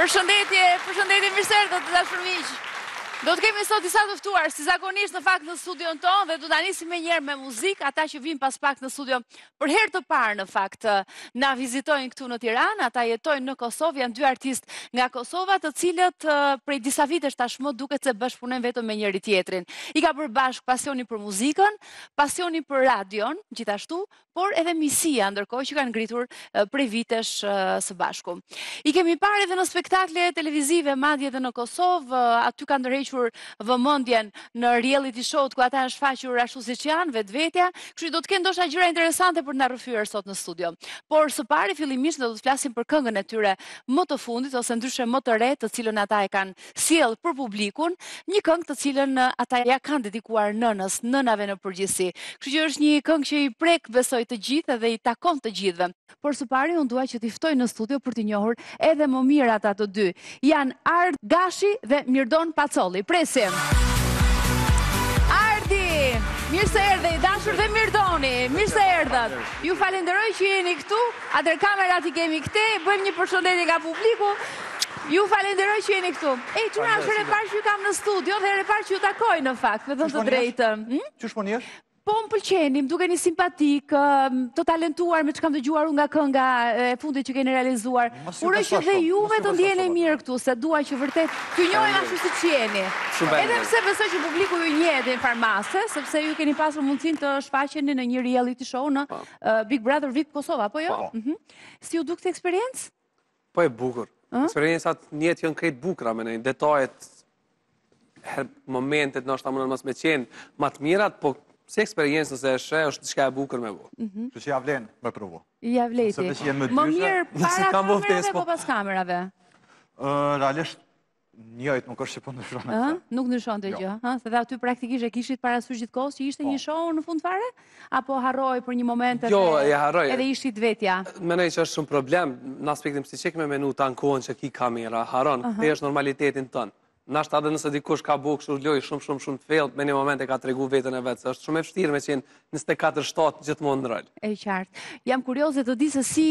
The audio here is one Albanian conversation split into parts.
Përshëndetje, përshëndetje mirë se erdhët të dashur miq. Do të kemi sot disa të ftuar, si zakonisht në fakt në studion tonë dhe do ta nisim menjëherë me muzikë, ata që vijnë pas pak në studio për herë të parë në fakt na vizitojnë këtu në Tiranë, ata jetojnë në Kosovë, janë dy artistë nga Kosova, të cilët prej disa vitesh tashmë duket se bashkëpunojnë vetëm me njëri-tjetrin. I ka bërë bashkë pasioni për muzikën, pasioni për radion, gjithashtu, por edhe miqësia, ndërkohë që kanë ngritur prej vitesh së bashku. I kemi parë edhe në spektakle televizive, madje edhe në Kosovë, aty kanë tërhequr vëmendjen në reality show-t ku ata janë shfaqur ashtu siç janë, vetvetja, kështu që do të kenë ndoshta gjëra interesante për të na rrëfyer sot në studio. Por së pari fillimisht do të flasim për këngën e tyre më të fundit ose ndryshe më të re, të cilën ata e kanë sjell për publikun një këngë të cilën ata ja kanë dedikuar nënës, nënave në përgjithësi. Kështu që është një këngë që i prek besoj të gjithë dhe i takon të gjithëve. Por së pari unë dua që t'i ftoj në studio për t'i njohur edhe më mirë ata të dy. Janë Art Gashi dhe Mirdon Pacolli. I presim. Arti, mirë se erdhe i dashur dhe Mirdoni. Mirë se erdhët. Ju falenderoj që jeni këtu. Atëherë kamerat i kemi këtej, bëjmë një përshëndetje nga publiku. Ju falenderoj që jeni këtu. Ej, qëra, është hera e parë që ju kam në studio dhe hera e parë që ju takoj në fakt, me thënë të drejtën. Hm? Qysh po na sheh? Po më pëlqeni, më dukeni simpatikë, të talentuar me ç'kam dëgjuar unë nga kënga e fundit që keni realizuar. Uroj që dhe ju të ndiheni mirë këtu, se dua që vërtet t'ju njohin ashtu siç jeni. Edhe pse besoj që publiku ju njeh në njëfarë mase, sepse ju keni pasur mundësinë të shfaqeni në një reality show në, po, Big Brother VIP Kosova, apo jo? Po. Mhm. Si ju duket eksperienca? Po e bukur. Eksperiencat n'jetë janë krejt t'bukra, me i hy n'detajet, herë momentet ndoshta munden mos me qenë, ma të mirat, po si eksperiencë nëse e sheh, është diçka e bukur me bo. Mhm. Që ia vlen me provo. Ia vlejti. Më mirë para kamerave, apo pas kamerave. Realisht, Njëjtë, nuk është që po ndryshon diçka. Nuk ndryshonte, jo, gjë. Se dhe aty praktikisht e kishit parasysh gjithë kohës që ishte po. një show në fund fare? Apo harronit për një moment edhe ishit vetja? Menoj që është shumë problem në aspektin psikik me menu tan kohën që ki kamera. Harron, të është normaliteti tënë. Nashta edhe nëse dikush ka bo kështu lojë shumë shumë shumë të fellë, me një moment e ka tregu veten e vet, se është shumë e vështirë me qenë 24 shtatë gjithmonë në rol. E qartë. Jam kurioze të di se si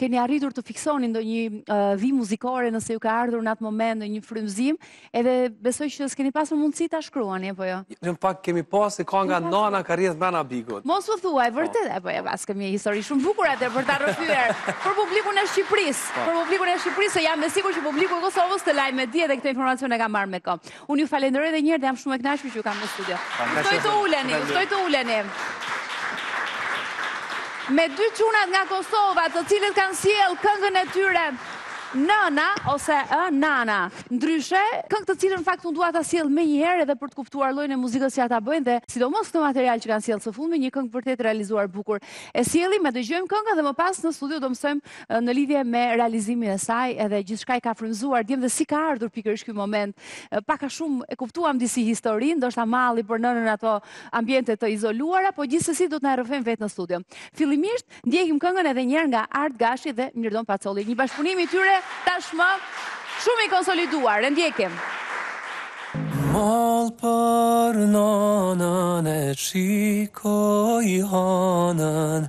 keni arritur të fiksoni ndonjë vijë muzikore nëse ju ka ardhur në atë moment ndonjë frymëzim, edhe besoj që s'keni pasur mundësi ta shkruani, apo jo? Në fakt kemi pas, se kanga Nana ka rrjedh mrena Bigut. Mos më thuaj, po. vërtet, apo jo, paskemi histori shumë të bukur atëherë për ta rrëfyer për publikun e Shqipërisë, po. për publikun e Shqipërisë, se jam e sigurt që publiku i Kosovës këtë lajm e di edhe këtë informacion e ka marrë me kohë. Unë ju falenderoj dhe një herë dhe jam shumë e kënaqur që ju kam në studio. Ju ftoj të uleni, ju ftoj të uleni. Me dy çunat nga Kosova të cilët kanë sjellë këngën e tyre nëna ose ë nana. Ndryshe, këngë të cilën në fakt unë dua ta sjell menjëherë edhe për të kuptuar llojin e muzikës që ata bëjnë dhe sidomos këtë material që kanë sjellë së fundmi një këngë vërtet e realizuar bukur. E sjellim, e dëgjojmë këngën dhe më pas në studio do mësojmë në lidhje me realizimin e saj edhe gjithçka i ka frymëzuar djemtë dhe si ka ardhur pikërisht ky moment. Pak a shumë e kuptuam disi historinë, ndoshta malli për nënën ato ambiente të izoluara, po gjithsesi do të na rrëfejnë vetë në studio. Fillimisht ndjekim këngën edhe një herë nga Art Gashi dhe Mirdon Pacolli. Një bashkëpunim i tyre tashmë shumë i konsoliduar. E ndjekim. Mall për nanën e shikoj hanën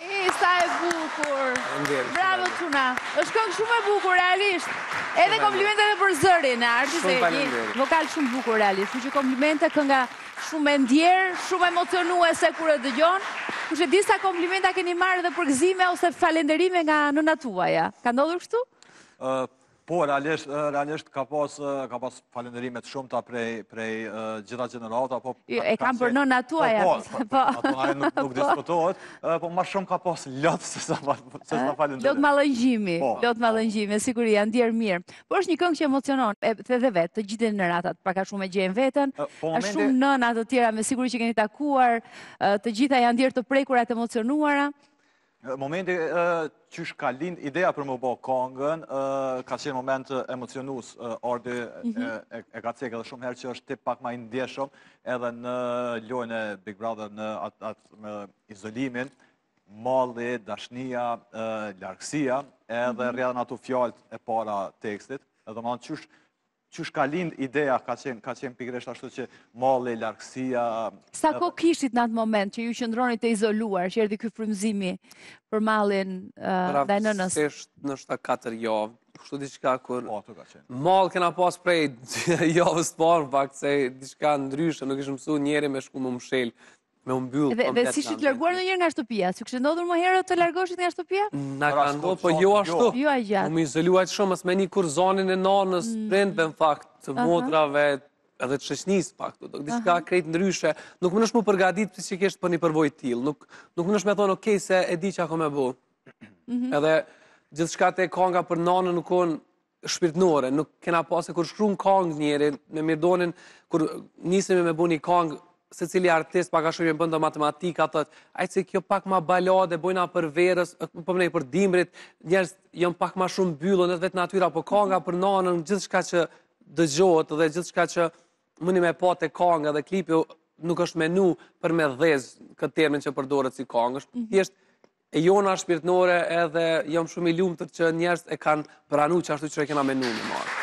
E, sa e bukur. Bravo, çuna. Është këngë shumë e bukur, realisht. Edhe komplimente dhe për zërin, Art, ti e ke një. vokal shumë të bukur, realisht. Që komplimente, kënga shumë e ndjerë, shumë emocionuese kur e dëgjon. Kushedi sa komplimente keni marrë dhe përgëzime ose falenderime nga nënat tuaja. Ka ndodhur kështu? Po, realisht, realisht ka pas, ka pas falenderime shumta prej, prej gjitha gjeneratave, po... Jo, e kam për nënat tuaja, po, po, po, ato ajo nuk, nuk, po, diskutohet, po ma shumë ka pas lot se sa, se sa falenderime. Lot mallëngjimi, po, lot mallëngjimi, me siguri, janë ndjerë mirë. Po është një këngë që emocionon, e the dhe vetë, të gjitha gjeneratat, pak a shumë e gjejnë veten, po, momente... shumë nëna të tjera, me siguri që keni takuar, të gjitha janë ndjerë të prekura, të emocionuara. Momenti qysh ka lind ideja për me bo kongën, ka qenë moment emocionus, Arti, mhm, e ka cek edhe shumë herë që është tip pak ma i ndjeshëm, edhe në lojën e Big Brother në atë izolimin, malli, dashnija, largësia, edhe mhm. rrjedhën ato fjalët e para të tekstit, edhe domethanë qysh, Qysh ka lind ideja ka qenë ka qenë pikërisht ashtu që malli, largësia. Sa kohë kishit në atë moment që ju qëndronit të izoluar, që erdhi ky frymëzimi për mallin uh, ndaj nënës? Përafërsisht ndoshta 4 javë, kështu diçka kur po, ato ka qenë. Mall kena pas prej javës të parë, në fakt se diçka ndryshe, nuk ish mësu njeri me shku m'u mshel. me u mbyll komplet. Dhe s'ishit larguar ndonjëherë nga shtëpia, s'ju kishte ndodhur më herët të largoheshit nga shtëpia? Na ka ndodh, po jo ashtu. Jo aq gjatë. Me u izolu aq shumë, as me ni kurrë zonin e nanës, mm. prindve në fakt, të motrave, edhe të shoqnisë pak, do të, diçka krejt ndryshe, nuk munesh m'u përgadit për qekshtu për një përvojë t'tillë, nuk, nuk munesh me thonë, okej, okay, se e di çka ko me bo. Mhm. Edhe gjithçka te kanga për nanën u konë, shpirtnore, nuk kena pas se kur shkrun këngë njeri, me Mirdonin kur nisim me bo ni këngë, secili artist pak a shumë bën do matematika, thot, a je kjo pak ma balade, bojna për verës, po për mënej për dimrit, njerëzit janë pak ma shumë mbyllën, edhe vetë natyra, po kanga për nanën, gjithçka që dëgjohet dhe gjithçka që mëni me pa te kanga dhe klipi nuk është menu për me dhez këtë termin që përdoret si kanga, është mm -hmm. E jona shpirtnore edhe jam shumë i lumtur që njerëzit e kanë pranu ashtu qysh e kena menu me marr.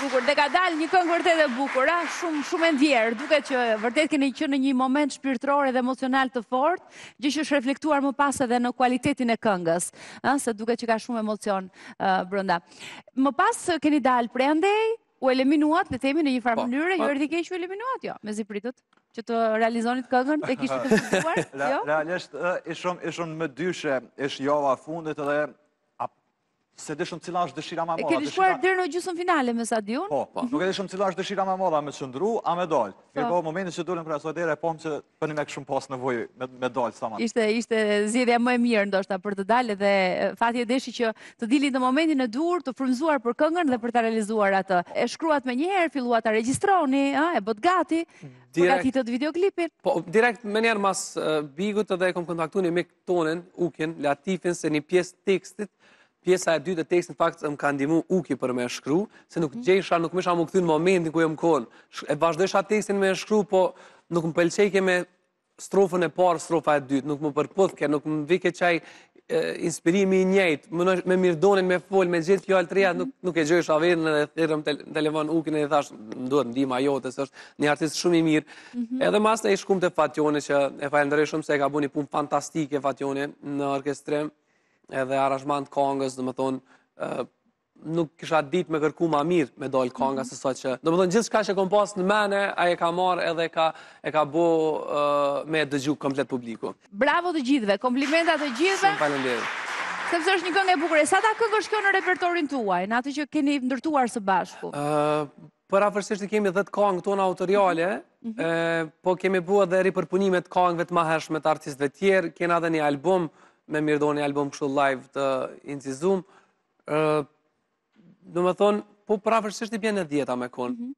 Bukur, dhe ka dalë një këngë vërtet e bukur, ah, shumë shumë e ndjerë. Duket që vërtet keni qenë në një moment shpirtëror edhe emocional të fortë, gjë që është reflektuar më pas edhe në kualitetin e këngës, ëh, se duket që ka shumë emocion uh, brenda. Më pas keni dalë prandej, U eliminuat, le themi në një farë mënyre, ju erdhi keq që u eliminuat, jo, mezi pritët, që të realizonit këngën, e kishit të përtuar, jo? Realisht, ishëm në dyshe, ish java e fundit edhe, s'e dishëm cila është dëshira ma e madhe. E keni shkuar deri në gjysmëfinale me Sadion? Po, po, nuk e dishëm cila është dëshira ma e madhe, me qëndru, a me dalë. Mirëpo, momentin që dullëm prej aso dere, pamë që Bëni me kish shumë pas nevojë me, me dalë tamam. Ishte, ishte zjedhja më e mirë ndoshta për të dalë dhe fati e deshi që të dilni në momentin e duhur t'u frymëzuar për këngën dhe për ta realizuar atë. E shkruat menjëherë, filluat ta regjistroni, a, e bëtë gati, direkt, përgatitët videoklipin. Po, direkt menjëherë mas uh, Bigut dhe e kom kontaktu një mik tonin, Ukin, Latifin, se një pjesë tekstit, pjesa e dytë e tekstit, në fakt, më ka ndihmu Uki për me shkru, se nuk mhm. gjejsha, nuk mujsha m'u kthy në momentin ku jam konë. E vazhdojsha tekstin me shkru, po nuk më pëlqejke me strofën e parë, strofa e dytë, nuk më përputhke, nuk më vike qaj inspirimi i njëjtë, me Mirdonin, me folë, me gjetë fjalë të reja, mhm. nuk e gjejsha veten dhe thirrëm në telefon Ukin e thashë, më duhet ndihma jote, se është një artist shumë i mirë, Mhm. Edhe masnej shkum te Fatjoni që e falënderoj shumë se e ka bu një pun fantastike Fatjoni në orkestrim edhe aranzhman të kongës domethonë nuk kisha dit me kërku ma mirë me dalë mhm. konga se sa që domethonë gjithçka që kom pas në mene ai e ka marrë edhe ka, e ka bu me dëgju komplet publiku Bravo të gjithëve, komplimenta të gjithëve Shumë faleminderit Sepse është një këngë e bukur. E sata këngë është kjo në repertorin tuaj, në atë që keni ndërtuar së bashku? Përafërsisht i kemi 10 kongë tona autoriale, mhm, mhm. po kemi bu edhe ripërpunime t'kongëve të mahershme të artistve tjerë, kena edhe një album, me Mirdonin një album kështu live të incizum, domethonë, po përafërsisht i bjen e dhjeta me konë. Mhm.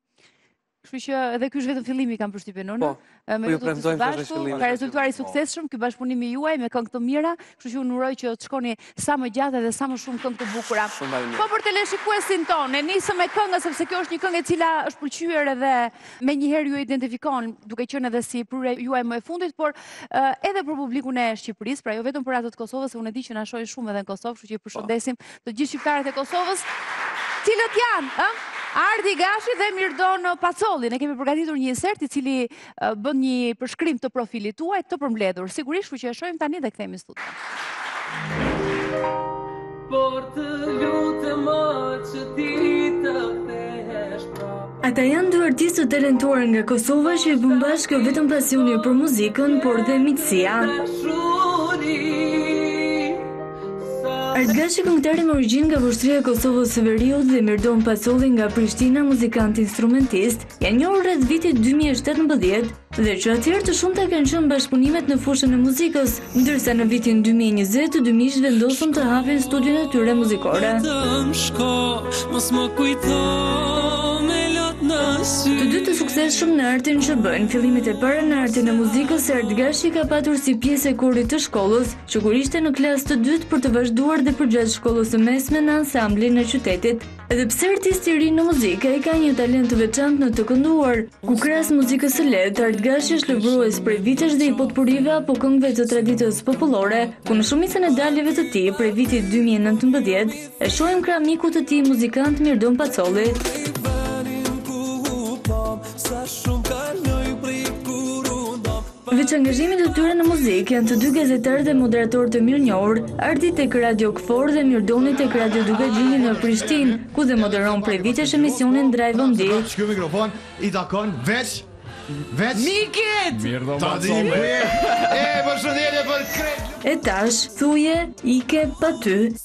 Kështu që edhe ky është vetëm fillimi kam përshtypjen unë. Po. Me ju të dy së bashku, ka rezultuar i suksesshëm, ky bashkëpunimi juaj me këngë të mira, kështu që unë uroj që të shkoni sa më gjatë dhe sa më shumë këngë të bukura. Po për teleshikuesin tonë, e nisëm me këngën, sepse kjo është një këngë e cila është pëlqyer edhe menjëherë ju identifikon, duke qenë edhe si prurja juaj më e fundit, por edhe për publikun e Shqipërisë, pra jo vetëm për ato të Kosovës, se unë e di që na shohin shumë edhe në Kosovë, kështu që i përshëndesim Të gjithë shqiptarët e Kosovës, cilët janë, ë? Ard Gashi dhe Mirdon Pacolli. Ne kemi përgatitur një insert i cili bën një përshkrim të profilit tuaj të përmbledhur. Sigurisht, që e shohim tani dhe kthehemi në studio. Por të lutem më që ti të thesh Ata janë dy artistë të talentuar nga Kosova që i bën bashkë jo vetëm pasioni për muzikën, por dhe miqësia. Ard Gashi këngëtari me origjinë nga Vushtrria e Kosovës së Veriut dhe Mirdon Pacolli nga Prishtina, muzikant instrumentist, janë njohur rreth vitit 2017 dhe që atëherë të shumta kanë qenë bashkëpunimet në fushën e muzikës, ndërsa në vitin 2020 të dy miqtë vendosën të hapin studion e tyre muzikore. Të dy të suksesshëm në artin që bëjnë, fillimet e para në artin e muzikës, Ard Gashi ka patur si pjesë e korit të shkollës, që kur ishte në klasë të dytë për të vazhduar dhe përgjatë shkollës së mesme në ansamblin e qytetit. Edhe pse artist i ri në muzikë, ai ka një talent të veçantë në të kënduar, ku krahas muzikës së lehtë, Ard Gashi është lëvrues prej vitesh dhe i potpurive apo këngëve të traditës popullore, ku në shumicën e daljeve të tij prej vitit 2019 e shohim krah mikut të tij muzikant Mirdon Pacolli. Veç angazhimeve të tyre në muzikë janë të dy gazetarë dhe moderatorë të mirënjohur, Ardi tek Radio KFOR dhe Mirdoni tek Radio Dukagjini në Prishtinë, ku dhe moderon prej vitesh emisionin Drive On. Që ky mikrofon i takon veç veç Mikit! Mirdon, ta di mirë. E, përshëndetje për krejt E tash, thuje, ike, pa ty,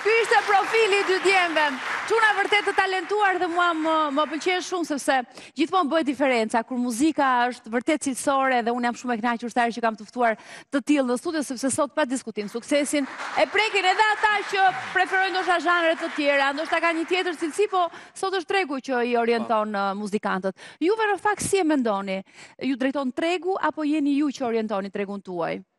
Ky ishte profili i dy djemve. Çuna vërtet të talentuar dhe mua më më pëlqen shumë sepse gjithmonë bëhet diferenca kur muzika është vërtet cilësore dhe unë jam shumë e kënaqur në fakt që kam të ftuar të tillë në studio sepse sot pa diskutim suksesin e prekin edhe ata që preferojnë ndoshta zhanre të tjera, ndoshta kanë një tjetër cilësi, po sot është tregu që i orienton po. uh, muzikantët. Juve në fakt si e mendoni? Ju drejton tregu apo jeni ju që orientoni tregun tuaj?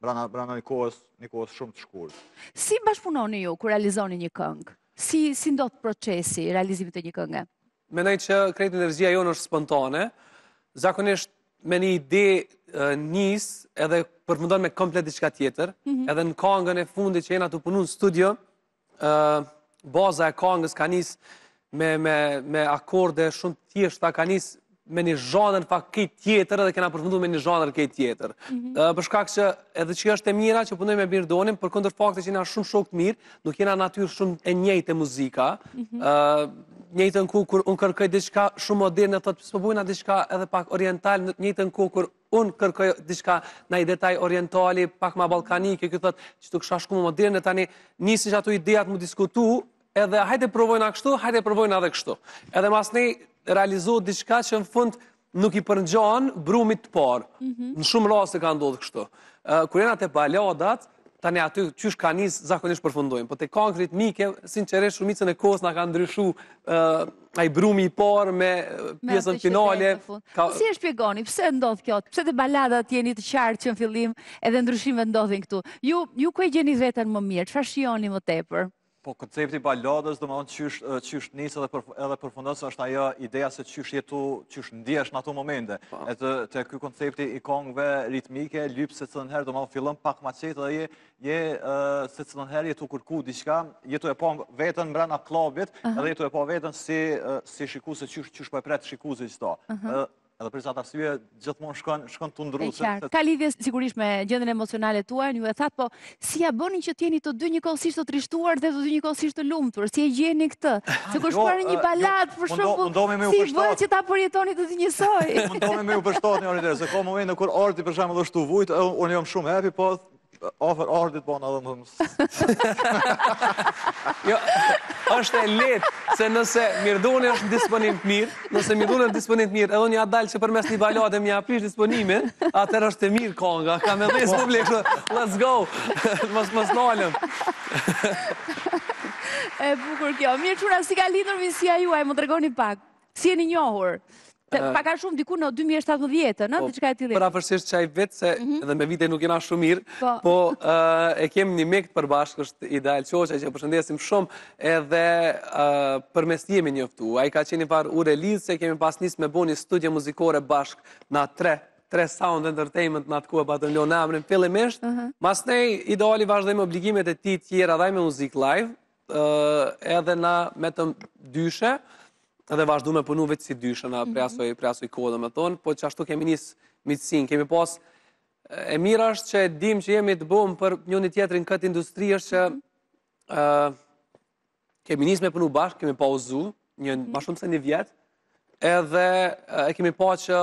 brenda brenda një kohës, një kohës shumë të shkurt. Si bashkëpunoni ju kur realizoni një këngë? Si si ndodh procesi i realizimit të një kënge? Mendoj që krejt energjia jonë është spontane. Zakonisht me një ide nis edhe përfundon me komplet diçka tjetër, mm -hmm. edhe në këngën e fundit që jena tu punu në studio, baza e kangës ka nis me me me akorde shumë të thjeshta, ka nis me një zhanër fare krejt tjetër dhe kena përfundu me një zhanër krejt tjetër. Mhm. Për shkak që edhe kjo është e mira që punoj me Mirdonin, përkundër faktit që jena shumë shokë të mirë, nuk jena natyrë shumë e njejtë e muzikës, mhm. njëjtën kohë kur unë kërkoj diçka shumë moderne thotë, pse s'po bojna diçka edhe pak oriental, njëjtën kohë kur Unë kërkoj diçka naj detaj orientali, pak ma balkanike, ky thotë që unë kisha shku ma modern, e tani nisin qato idejat m'u diskutu, edhe hajde provojna kështu, hajde provojna edhe kështu. Edhe masnej realizohet diçka që në fund nuk i përngjan brumit të parë. Mhm. Në shumë raste ka ndodhë kështu. Kur jena te baladat, Tani aty qysh ka nis zakonisht përfundojnë, po te këngët ritmike sinqerisht shumicën e kohës na ka ndryshu ai brumi i parë me pjesën finale. Ka... Si e shpjegoni, pse ndodh kjo? Pse te baladat jeni të qartë që në fillim edhe ndryshimet ndodhin këtu? Ju ju ku e gjeni veten më mirë? Çfarë shijoni më tepër? Po koncepti i baladës, domethënë qysh qysh nis edhe për edhe përfundon se është ajo ideja se qysh je tu, qysh ndihesh në ato momente. Po. Edhe te ky koncepti i kongve ritmike, lyp secilën herë domethënë fillon pak ma qetë dhe je je secilën herë je tu kërku diçka, je tu e pa veten mbrena klubit, edhe je tu e pa veten si si shikues se qysh qysh po e pret shikuesi çdo. Edhe për qatë arsye, gjithmonë shkon, shkon tu ndrru. E qartë, ka lidhje sigurisht me gjendën emocionale tuajën, ju e thatë, po si ja bëni që t'jeni të dy njëkohësisht të trishtuar dhe të dy njëkohësisht të lumtur, si e gjeni këtë, ah, se kështë parë jo, një eh, baladë, jo, për shembull, si bëhet që ta përjetoni të dy njësoj. Mundohemi me ju përshtat një orë se ka momente kur Arditi për shembull është tu vujtë, eh, unë jam shumë happy, po Afër Arditit bahna edhe më Jo, është e lehtë, se nëse Mirdoni është në disponim të mirë, nëse Mirdoni është në disponim të mirë, edhe unë ia dal që përmes një balade me ia prish disponimin, atëherë është e mirë konga, ka me dhejës publikë, let's go, mos mos nalëm. E bukur kjo, mirë çuna, si ka lindur miqësia juaj, më tregoni pak. Si jeni njohur? Se uh, pak a shumë diku në 2017, në po, diçka e tillë. Përafërsisht qaj vit se mm -hmm. edhe me vite nuk jena shumë mirë, po, po uh, e kemi një mik të përbashkët, është Ideal Qoqa që e përshëndesim shumë edhe uh, përmes jemi njoftu. Ai ka qenë nifar ure lidhëse, kemi pas nis me bo ni studio muzikore bashkë na tre, Tre Sound Entertainment në atë kohë e patëm lon emrin fillimisht, uh -huh. masnej Ideali vazhdoi me obligimet e tij tjera dhe ai me muzikë live, edhe na metëm dyshe, edhe vazhdum me punu veç si dyshe na mhm. prej asoj, prej asoj kohe, domethonë, po qashtu kemi nis miqësinë, kemi pas, e mira është që e dim që jemi të bomë për njoni tjetrin n'këtë industri është që mhm. kemi nis me punu bashkë, kemi pauzu, një, mhm. ma shumë se një vjetë, edhe e kemi pa që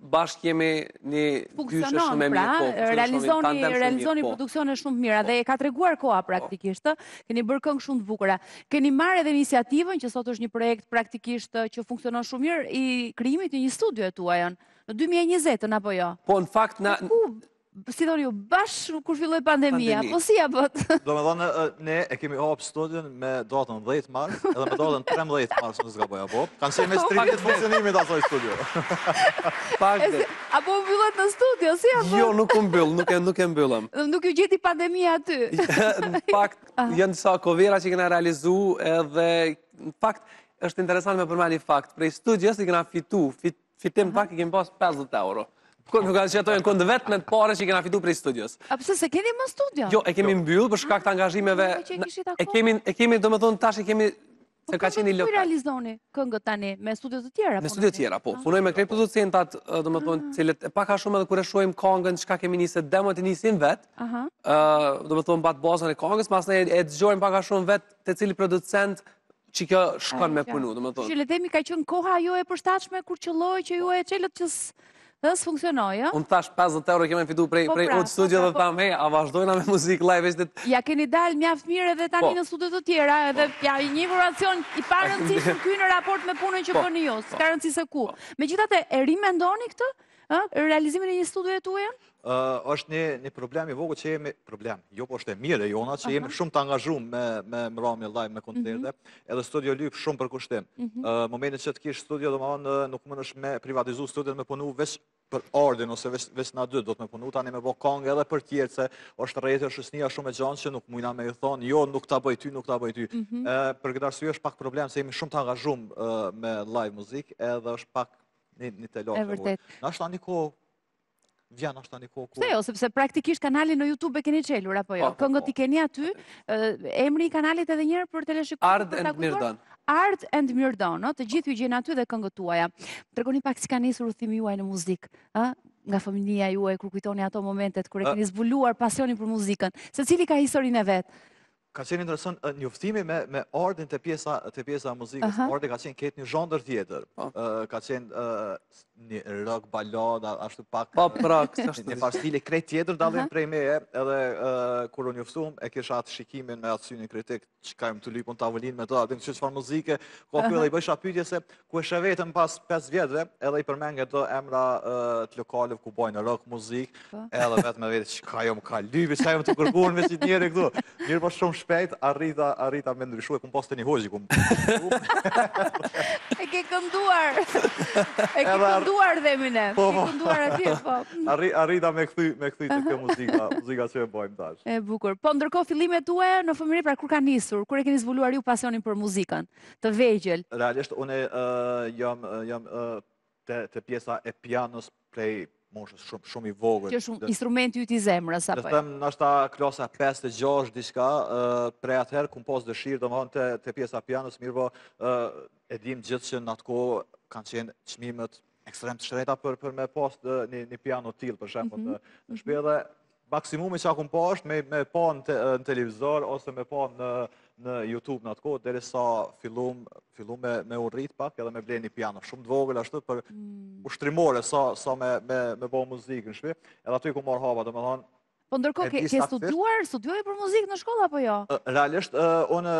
Bashkë jemi një dyshe shumë e mirë, pra, po, realizoni, realizoni po. produksione shumë të mira, po. dhe e ka treguar koha praktikisht, të, keni bërë këngë shumë të bukura. Keni marrë edhe iniciativën, që sot është një projekt praktikisht që funksionon shumë mirë, i krijimit një studioje tuajën, në 2020-ën, apo jo? Po, në fakt, në... si thoni ju, bash kur filloi pandemija, po si ia bëtë? Do me dhënë, ne e kemi hap studion me datën 10 mars, edhe me datën 13 mars na zu kjo, po? Kanë qenë veç tri ditë funksionimit asoj studio. Pak dhe. A u mbyllët në studio, si ia bëtë? Jo, nuk e mbyll, nuk e, nuk e mbyllëm. Nuk ju gjeti pandemija aty. Në fakt, ah. janë disa kovera që kena realizu edhe, në fakt, është interesant me përmend ni fakt, prej studios i kena fitu, fitu, Fitim pak i kemi pas 50 euro. Kur nuk kanë qeto janë kanë të vetmet pare që i kena fitu prej studios. A përse s'e keni më studio? Jo, e kemi jo. mbyllë për shkak të angazhimeve. E kemi, e kemi, domethonë, tash e kemi po se ka qenë i lëkë. Po realizoni këngët tani në studio të tjera? Në po studio të tjera, po. Ah. Punojmë me krejt producentat, domethonë, ah. cilët e pak a shumë edhe kur e shkruajmë kongën, çka kemi incizu demot i incizojmë vetë, domethonë, at bazën e kongës, masnej e dëgjojmë pak a shumë vetë te cili producent që kjo shkon me punu, domethonë. Që le të themi ka qenë koha jo e përshtatshme kur qëlloi që ju e çelët që s'funksionoi, jo? Unë thash 50 euro kemi fitu prej po, pra, prej studios po, pra, dhe po. thamë, hej, a vazhdojna me muzikë live, eshte... Ia keni dalë mjaft mirë dhe tani në studio të tjera, edhe ky është një informacion i parëndësishëm ky në raport me punën që bëni jo, s'ka rëndësi se ku. Megjithatë, e rimendoni këtë, realizimin e një studioje tuajën? është një, një problem i vogël që jemi problem. Jo po është e mirë e jona që jemi shumë të angazhuar me me mbrëmje live me koncerte, mhm. edhe studio lyp shumë përkushtim. Ë mhm. momentin që të kish studio domethënë nuk mundesh me privatizu studion me punu veç për Ardin ose veç veç na dy duhet me punu tani me bë kong edhe për tjerë se është rreth është shoqnia shumë e gjanë që nuk mundna me i thon jo nuk ta bëj ty nuk ta bëj ty. Ë mhm. për këtë arsye është pak problem se jemi shumë të angazhuar me live muzikë edhe është pak një një telashe. Është tani ku vjen edhe ajo kohë. Pse jo, sepse praktikisht kanalin në YouTube e keni çelur apo jo? Po, po, po. Këngët i keni aty, emri i kanalit edhe një herë për teleshikuesit. Art and Mirdon. Ard and Mirdon, të gjithë ju gjejnë aty dhe këngët tuaja. Tregoni pak si ka nisur udhëtimi juaj në muzikë, ë? Nga fëmijëria juaj kur kujtoni ato momentet kur e keni zbuluar pasionin për muzikën. Secili ka historinë e vet. Ka qenë interesant njoftimi me me Ardin te pjesa te pjesa e muzikës. Ardi ka qenë ke një zhanër tjetër. Po. Ka qenë një rock balada ashtu pak. Pop rock, ashtu. Një farë stili krejt tjetër dallim prej meje, edhe kur u njoftuam e kisha atë shikimin me atë synin kritik, çka jam tu lyp në tavolinë me të, atë çfarë muzike, ku apo edhe i bëjsha pyetje se Ku e sheh veten pas 5 vjetëve, edhe i përmendke do emra të lokalëve ku bojnë rock, muzik, po. edhe vetë me veti, çka jom ka lypi, çka jom tu kërku me qësi njeri këtu. Mirëpo shumë shpejt, arrita, arrita me ndryshu, e kumë pas të një hoqë, kumë... E ke kënduar, e ke kënduar dhe himnin, po, ke po. kënduar atje, po. Arrita me kthy, me kthy te kjo muzika, muzika që e bojmë tash. E bukur. Po, ndërkohë, fillimet tua në fëmijëri, pra kur ka nisur, kur e keni zbuluar ju pasionin për muzikën? të vegjël. Realisht, unë jam te pjesa e pianos prej moshës shumë, shumë i vogël. Kjo shumë instrumenti yt i zemrës, apo? Dhe them, nashta klasa 5-6, diçka, prej atëherë, kum pas dëshirë, domethënë te pjesa e pianos, mirëpo, e dim gjithë që në atë kohë, kanë qenë çmimet Ekstrem të shtrejta për, për me pas dhe një, një piano të tillë, për shembull mm -hmm. në, shpi dhe maksimumi çka kum pa është me, me pa në, te, në televizor ose me pa në, në Youtube në atë kohë, derisa fillum, fillum me, me u rrit pak edhe me ble një piano. Shumë të vogël ashtu për mm. ushtrime sa, sa me, me, me bo muzikë në shpi. Edhe aty kum marrë hov, domethanë, Po ndërkohë ke, ke studiuar, studion për muzikë në shkollë apo jo? Realisht unë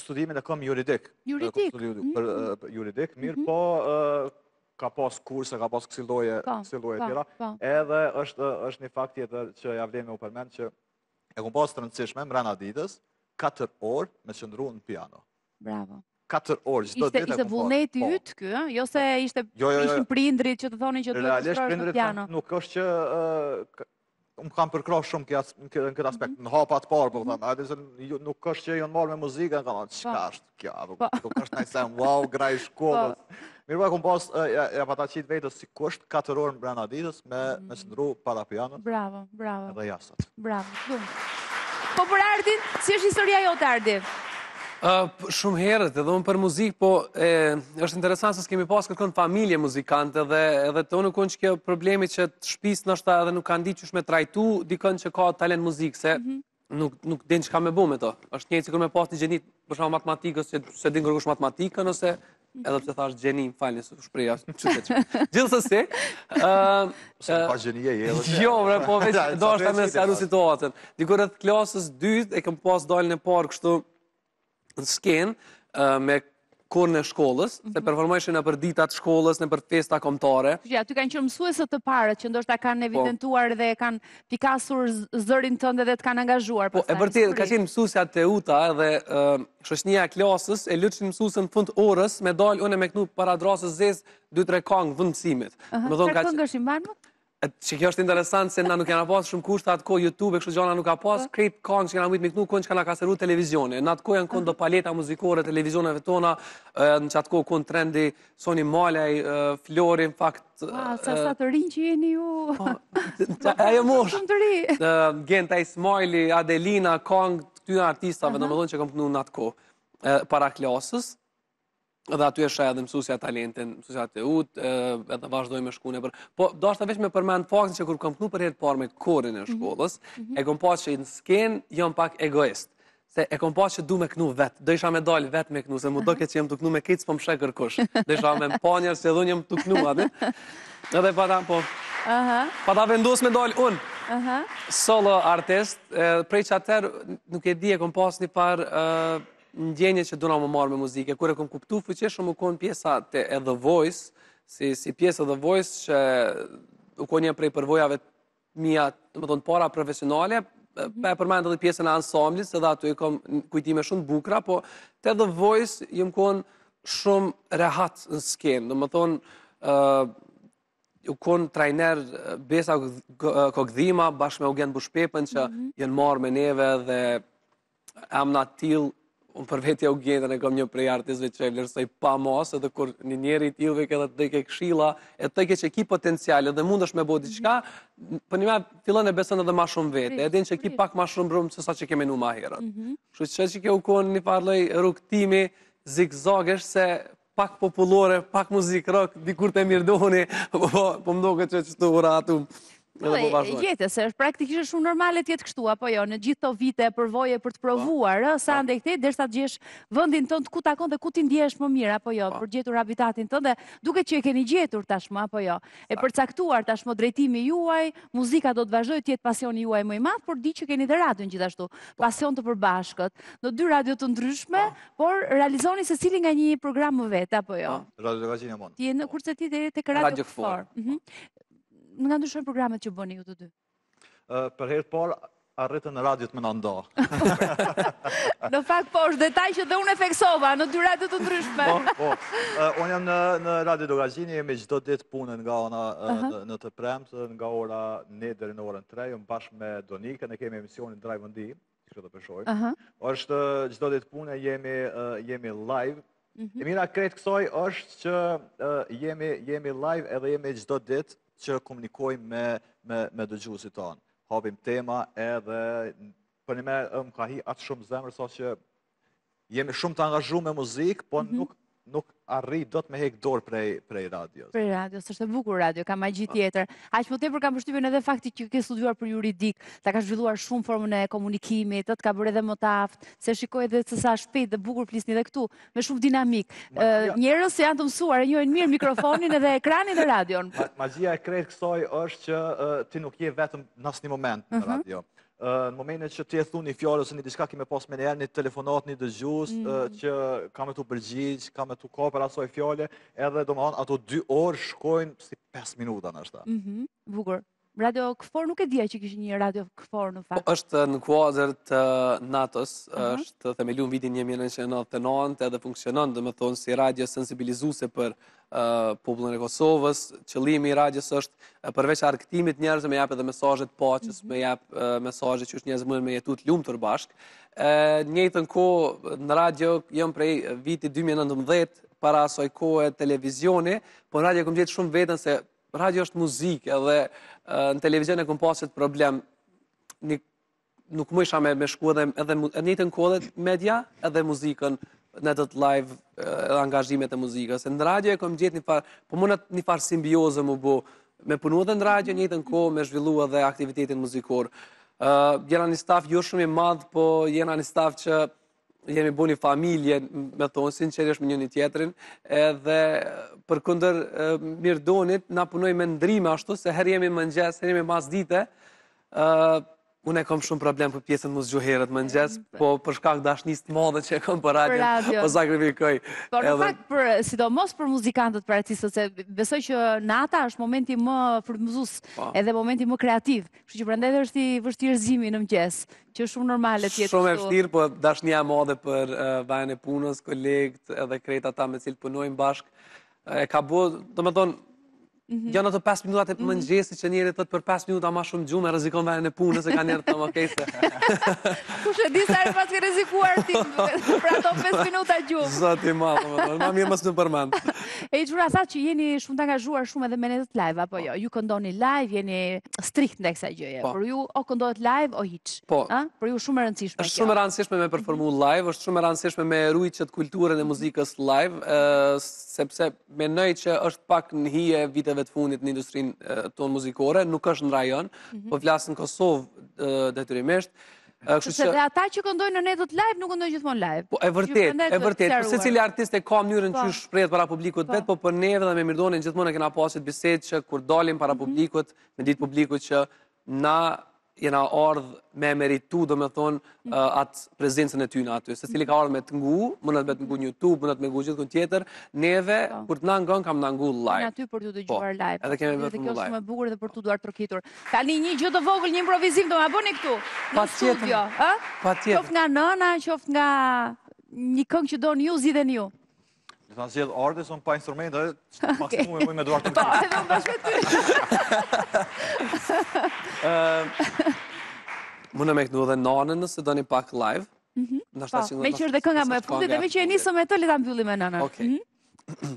studimin e kam juridik. Juridik. Studioj mm. për, për juridik, mirëpo mhm. ka pas kurse, ka pas kësilloje, kësilloje tjera. Edhe është është një fakt tjetër që ia vlen me u përmend që e kum pas të rëndësishme mbrena ditës 4 orë me qëndru në piano. Bravo. 4 orë çdo ditë. Ishte vullneti po. yt ky, ëh, jo se ishte jo, jo, jo. ishin prindrit që të thonin që duhet të shkosh në piano. Nuk është që Unë kam përkrahje shumë në këtë aspekt, mhm. në hapat e parë, po them, edhe se nuk është që jonë marrë me muzikën, ka marrë, çka po. është kjo, po. nuk është naj sen, wow, krahas shkollës. Po. Mirëpo, kum pas, ia pata qitë vetes, sikur është katër orë mbrena ditës, me mhm. qëndru para pianos. Bravo, bravo. Edhe jasët. Bravo, shumë. Po për Ardin, si është historia jote, Ardin? Shumë herët, edhe unë për muzikë, po është interesant se s'kemi pas kërkon n'familje muzikant dhe edhe te unë u kon qikjo problemi që të shpisë nashta edhe nuk kanë ditë qysh me trajtu dikon që ka talent n'muzikë, se mhm. nuk din çka me bu me to. është njëjtë sikur me pas një gjeni t' për shembull matematikës që s'e din kërkush matematikën ose Edhe pse thash gjeni, m'falni se u shpreha keq. Gjithsesi, ë se pa gjeni e edhe. Jo, bre, po vetë do të them se ajo situatën. Diku rreth klasës 2 e kam pas dalë në e parë kështu në skenë me korin e shkollës, se mhm. performojshin nëpër ditat e shkollës, nëpër festa komtare. Pra, aty kanë qenë mësueset të parat, që ndoshta kanë po. evidentuar dhe kanë pikasur zërin tënd dhe të kanë angazhuar. Po, e për ti, ka qenë mësusja Teuta dhe Shoqnia e klasës e lutshin mësuesen n'fund t'orës me dal unë me knu para drrasës zezë dy tre kangë n'vend t'mësimit. Më thuaj çfarë këngësh, i mban mend? Qikjo është interesant se na nuk jena pas shumë kushte n'atë kohë YouTube e kështu gjëra nuk ka pas po. krejt kangë që kena mujt me knu kon që na ka servu televizioni. Në atë kohë janë kon do paleta muzikore n'televizionet tona në qat kohë kon trendi Soni Malaj, Flori, në fakt... Sa sa të rinj që jeni ju... Po, ajo moshë... Shumë të ri... Genta Ismaili, Adelina, kangë t'këtyne artistave, domethonë që kam kënu në atë kohë, para klasës, dhe aty e sheh edhe mësusja talentin, mësusja Teutë, edhe vazhdoi me shku në për... Po, doshta veç me përmend faktin që kur kam kënu për herë t'parë me korin e mhm. shkollës, mhm. e kom pa se që në skenë, jam pak egoist. Se e kom pa që du me knu vet. Do isha me dal vet me knu, se m'u doke që jam tu knu me krejt, s'po më sheh kërkush. Do isha me pa njerë se edhe unë jam tu knu, aty. Edhe pata, po. Pata vendos me dal unë. Solo artist, prej qatëherë, nuk e di, e kom pas një farë ndjenje që du me u marrë me muzikë. Kur e kom kuptu fuqishëm, u konë pjesa te The Voice, si pjesë e The Voice, që u konë një prej përvojave mia, domethonë, para profesionale, pa e përmendë dhe pjesën e ansamblit, se edhe ato i kom kujtime shumë t'bukra, po te The Voice jom konë shumë rehat në skenë, domethonë, u konë trajner Besa Kokëdhima, bashkë me Eugen Bushpepën, që mhm. janë marrë me neve dhe Amnatill, unë për vete Eugenin e kom një prej artistëve që e vlerësoj pa masë, edhe kur një njeri i tillë vike edhe t'dheke këshilla, e t'thojke që ki potencial dhe mundesh me bo diçka, përnjëme fillon e beson edhe ma shumë n'vete, e din që ki pak ma shumë brumë se sa që ke menu ma herët. Mhm. Kështu që qeky u konë një farë lloj rrugëtimi zigzagesh se Pak popullore, pak muzikë rock, dikur t'mira do u ni, po, po, po m'u doke që qatu ra atom. Po, patjetër, se është praktikisht shumë normale të jetë kështu, apo jo, në gjithë këto vite përvoje për të po. provuar, sa po. andej-këtej, derisa të gjesh vendin tënd ku takon dhe ku ti ndihesh më mirë, apo jo, për të gjetur habitatin tënd dhe duket që e keni gjetur tashmë, apo jo, e përcaktuar tashmë drejtimi juaj, muzika do të vazhdojë të jetë pasioni juaj më i madh, por di që keni dhe radion gjithashtu, pasion të përbashkët, në dy radio të ndryshme, Por realizoni secili nga një program më vete apo jo? Po, Radio Dukagjini Emon. Ti në kurse ti Deni tek Radio, Radio KFOR. Ëh. Mhm. Po. Nga ndryshojnë programet që bëni ju të dy? Ë, për herë të parë arritën radiot me na nda. në fakt po është detaj që dhe unë e theksova në dy radio të ndryshme. po, po. Uh, unë jam në, në radio Dukagjini, jemi çdo ditë pune nga e hona uh, uh -huh. në, të premtë, nga ora një deri në orën 3, jem bashkë me Donikën, ne kemi emisionin Drive on D, Kështu të përshëndesim. Aha. Është çdo ditë pune jemi jemi live. Mhm. E mira krejt kësaj është që jemi jemi live edhe jemi çdo ditë që komunikojmë me me me dëgjuesit tonë. Hapim tema edhe përnime m'ka hi aq shumë n'zemër saqë jemi shumë të angazhu me muzikë, po mhm. nuk nuk arrij dot me hek dorë prej, prej radios. Prej radios, është e bukur radio, ka magji po. tjetër. Aq më tepër kam përshtypjen edhe fakti që ke studiuar për juridik, ta ka zhvilluar shumë formën e komunikimit, të të ka bërë edhe më të aftë, se shikoj edhe se sa shpejt dhe bukur flisni edhe këtu, me shumë dinamikë. Magjia... Njerëz që janë të mësuar, e njohin mirë mikrofonin edhe ekranin dhe radion. Magjia e krejt kësoj është që ti nuk je vetëm në asnjë moment në mhm. radio. në momentin që ti e thu një fjalë ose një diçka ki me pas menjëherë një telefonatë një dëgjues mm. që ka me t'u përgjigj, ka me t'u kap për asoj fjale, edhe domthon ato 2 orë shkojnë si 5 minuta ndoshta. Mhm. Mm Bukur. Radio Kfor nuk e dija që kishin një radio Kfor në fakt. Po është në kuadër të NATO-s, uh -huh. është themelu vitin 1999 edhe funksionon domethënë si radio sensibilizuese për popullin e Kosovës, qëllimi i radios është përveç argëtimit të njerëzve me jap edhe mesazhe të paqes, mhm. me jap mesazhe qysh njerëzit mundin me jetu të lumtur bashkë. Në njëjtën kohë në radio jam prej vitit 2019 para asoj kohe televizioni, po në radio kam gjetë shumë veten se radio është muzikë edhe në televizion e kam pas problem një nuk mujsha me, me shku edhe, edhe në njëjtën kohë edhe media edhe muzikën netët live edhe angazhimet e muzikës. Në radio e kom gjetë një farë, domethonë një farë simbioze me bo, me punu edhe në radio njëjtën kohë, me zhvillu edhe aktivitetin muzikor. Uh, jena një staf jo shumë i madhë, po jena një staf që jemi bo ni familje domethonë, sinqerisht me njëni-tjetrin, edhe përkundër Mirdonit, na punojmë me ndrime ashtu, se herë jemi mëngjes, herë jemi masdite, unë e kom shumë problem për pjesën m'u zgju herët mëngjes, po për shkak dashnisë të madhe që e kom për radio, po sakrifikoj. Por në fakt, për, sidomos për muzikantët, për artistët, se besoj që nata është momenti më frymëzues, po. edhe momenti më kreativ, që që prandaj është i vështirë zgjimi në mëngjes, Që është shumë normale të jetë kështu. Shumë e vështirë, po dashnia e madhe për vendin e punës, kolegët edhe krejt ata me cilët punojmë bashkë. E ka bo, domethonë, mhm. Janë ato 5 minutat e parë mhm. mëngjesit që njeri thotë për 5 minuta ma shumë gjumë e rrezikon venin e punës, nëse ka njerëz të mëngjesit. Kush e di sa e paske rrezikuar ti, për ato 5 minuta gjumë. Zoti i madh, domethonë, ma mirë mos me përmend. E i gjura sa që jeni shumë të angazhuar shumë edhe me netët live, apo jo? Ju këndoni live, jeni strikt ndaj kësaj gjëje. Po. Për ju o këndohet live o hiç. Po. Ëh, për ju shumë e rëndësishme. Është shumë e rëndësishme me performu mhm. live, është shumë e rëndësishme me rujt qët kulturën e mhm. muzikës live, ëh, sepse mendoj që është pak në hije viteve të fundit në industrinë tonë muzikore, nuk është në rajon, mhm. po flas në Kosovë detyrimisht. Sepse dhe ata që këndojnë në netët live nuk këndojnë gjithmonë live. Po e vërtetë, e vërtetë, po secili artist e ka mënyrën po. qysh shprehet para publikut po. vet, po për neve dhe me Mirdonin gjithmonë e kena pas bisedë që kur dalim para mhm. publikut, me ditë publiku që na jena ardhë me meritu, domethonë, mhm. uh, atë prezencën e tyne aty. Secili ka ardhë me të ngu, munet me të ngu n' mhm. YouTube, munet me ngu gjithkënd tjetër, neve, po. kur të na ngon, ka me na ngu live. Janë aty për të të dëgjuar live. Edhe kemi me të ngu live. Edhe kjo shumë e bukur dhe për t'u duartrokitur. Tani një gjë të vogël, një improvizim do ma bëni këtu, në studio, ë? Patjetër. Qoftë nga nëna, qoftë nga një këngë që doni ju, zgjidheni ju. Do ta zgjedh Ardi, sot pa instrumente, maksimumi mund me duart këtu. Edhe unë bashkë me ty. Mund me këtu edhe nënën nëse doni pak live. Mhm. Ndoshta si meqë është dhe kënga më e fundit, dhe meqë e nisëm me të le ta mbyllim me nënën. Okej. Mhm.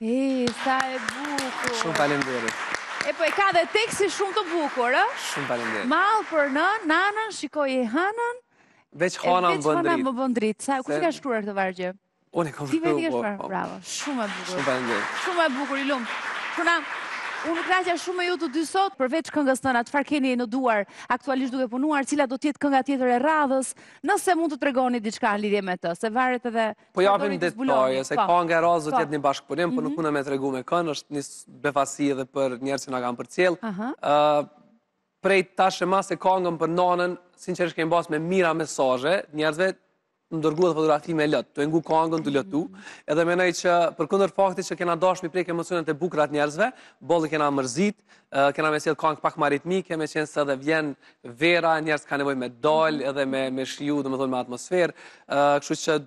Ej, sa e bukur. Shumë faleminderit. E po e ka dhe teksti shumë të bukur, ë? Shumë faleminderit. Mall për nën, nanën, shikoj e hanën. Veç hana më bën dritë. Veç hana më bën dritë. Sa kush ka shkruar këto vargje? Unë e kam shkruar. Ti vetë i ke shkruar. Po, po. Bravo. Shumë e bukur. Shumë faleminderit. Shumë e bukur i lum. Çuna, unë u kënaqa shumë me ju të dy sot, përveç këngës te nëna, çfarë keni në duar aktualisht duke punuar, cila do të jetë kënga tjetër e radhës, nëse mund të tregoni diçka në lidhje me të, se varet edhe Po japim detaje, se kanga e radhës do të jetë një bashkëpunim, po nuk mhm. muna me tregu me kënd, është një befasi edhe për njerëz që na kanë përcjellë. Prej tash e mas kangën për nanën, sinqerisht kemë basë me mira mesaje, njerëzve të ndërgu dhe fotografi me lëtë, të engu ka nga të lëtu, mhm. edhe menoj që përkundër faktit që kena dash m'i prekë emocionet e bukrat njerëzve, boll i kena mërzit, kena me sjellë kangë pak ma ritmike meqenëse dhe vjen vera, njerëzit kanë nevojë me dal mhm. edhe me me shiju, domethënë me atmosferë. Ë, kështu që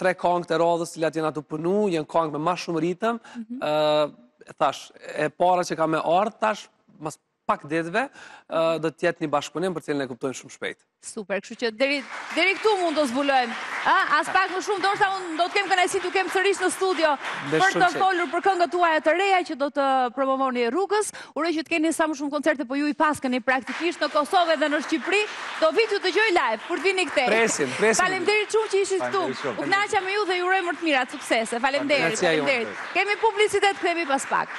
tre kangët e radhës që i jena tu punu, janë kangë me ma shumë ritëm. Ë, mhm. thash, e para që ka me ardh tash, mas pak ditëve, mhm. do të jetë një bashkëpunim për të cilin e kuptojnë shumë shpejt. Super, kështu që deri deri këtu mund të zbulojmë. Ë, as pak më shumë, ndoshta unë do të kem kënaqësinë t'ju kem sërish në studio për të folur për këngët tuaja të reja që do të promovoni rrugës. Uroj që të keni sa më shumë koncerte, po ju i paskëni praktikisht në Kosovë edhe në Shqipëri. Do vij t'ju dëgjoj live, kur të vini këtej. Presim, presim. Faleminderit shumë që ishit këtu. U kënaqa me ju dhe ju uroj më të mirat, suksese. Faleminderit, faleminderit. Kemi publicitet, kthehemi pas pak.